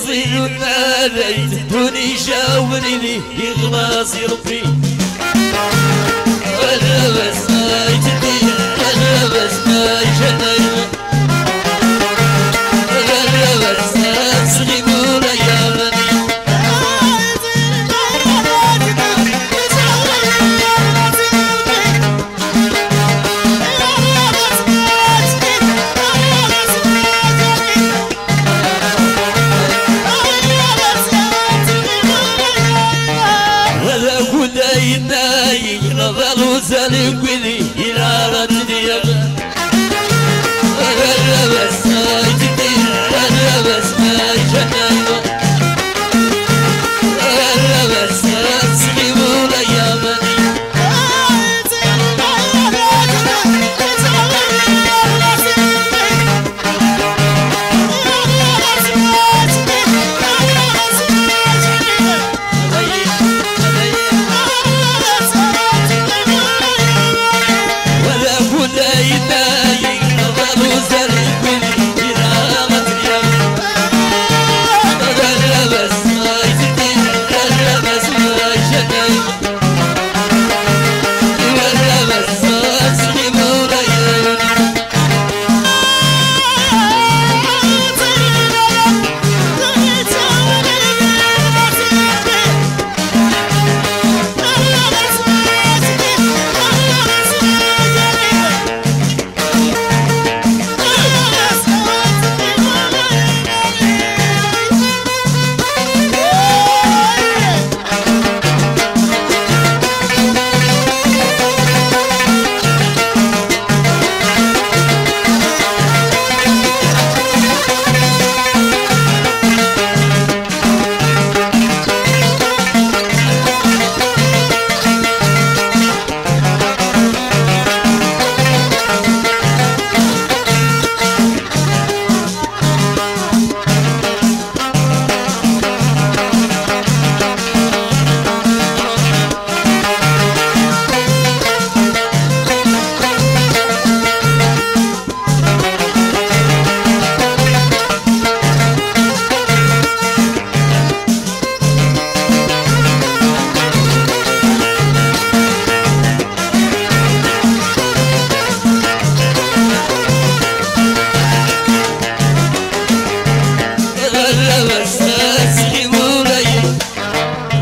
يصير ما دوني شاورني يغلاص ربي. ولا بس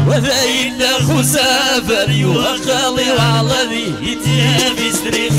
وذين خسافري وخالي وعلى ذي تيابي سريخ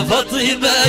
يا فاطمة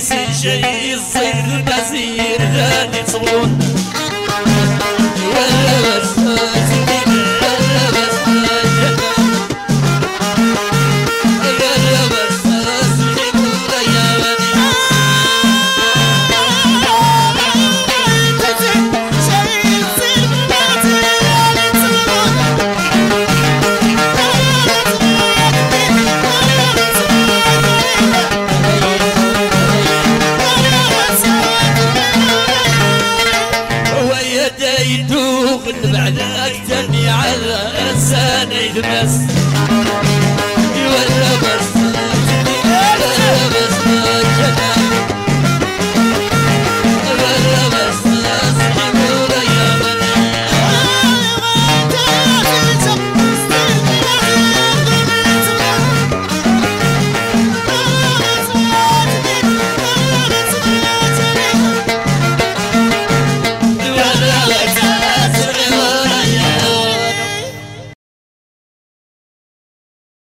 شيء الصيد بزير ذاتي تصبرون